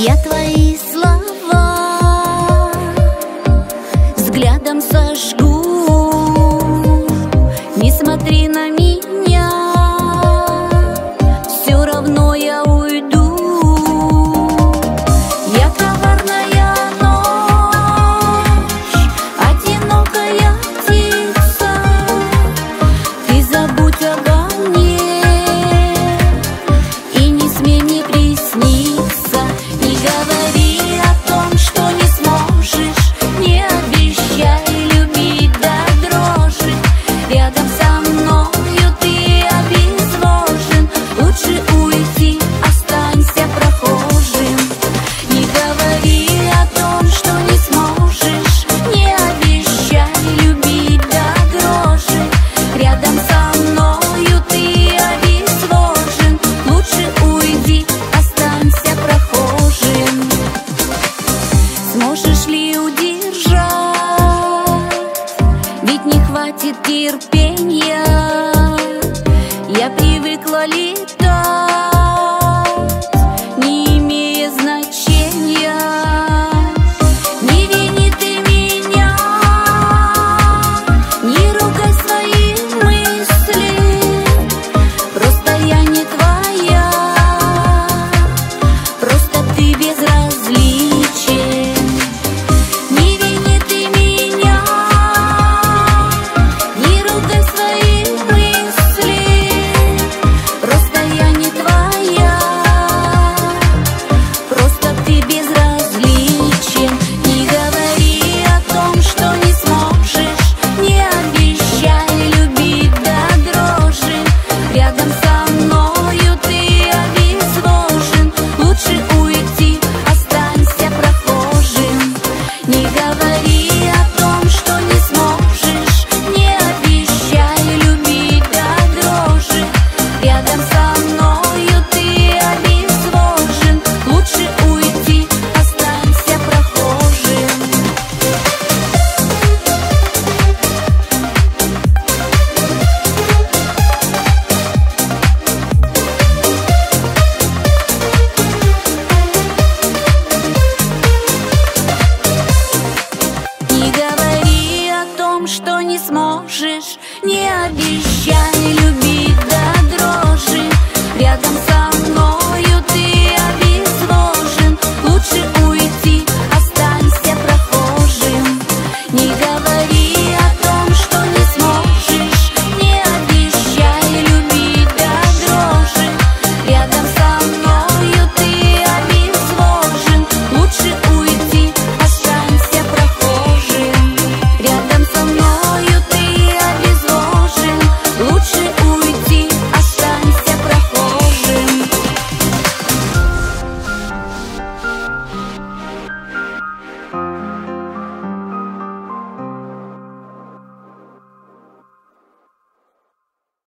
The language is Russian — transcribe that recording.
Я твои слова взглядом сожгу. хватит терпения. Я привыкла летать. не сможешь, не обещай.